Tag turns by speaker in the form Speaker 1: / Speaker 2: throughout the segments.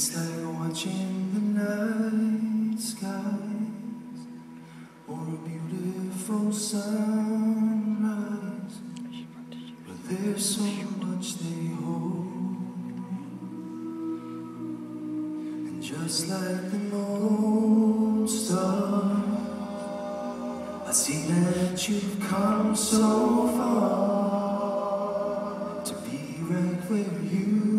Speaker 1: It's like watching the night skies or a beautiful sunrise. But there's so much they hold. And just like the Lone Star, I see that you've come so far to be right where you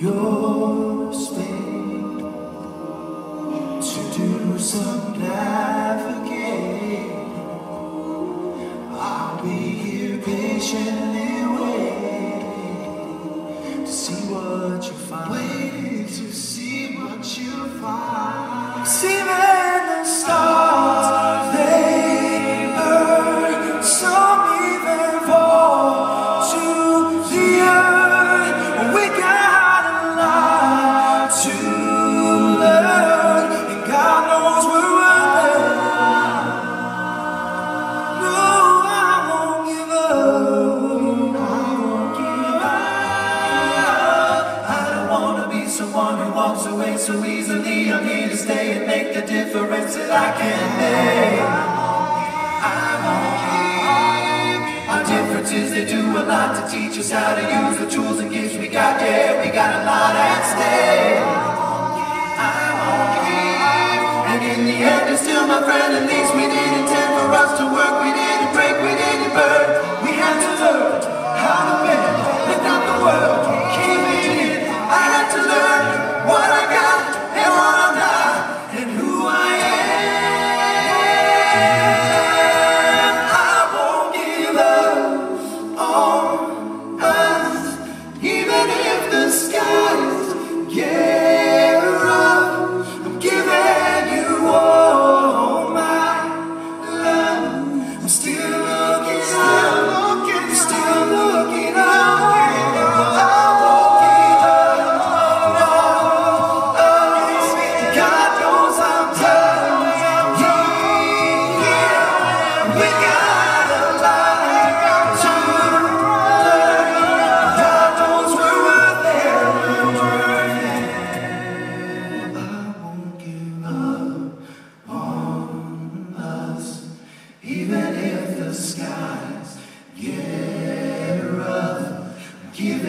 Speaker 1: your space to do some navigating, I'll be here patiently waiting to see what you find. Waiting to see what you find. So easily. I'm here to stay and make the difference that I can make. I won't give. Our differences, they do a lot to teach us how to use the tools and gifts we got. Yeah, we got a lot at stake. even if the skies get rough. Give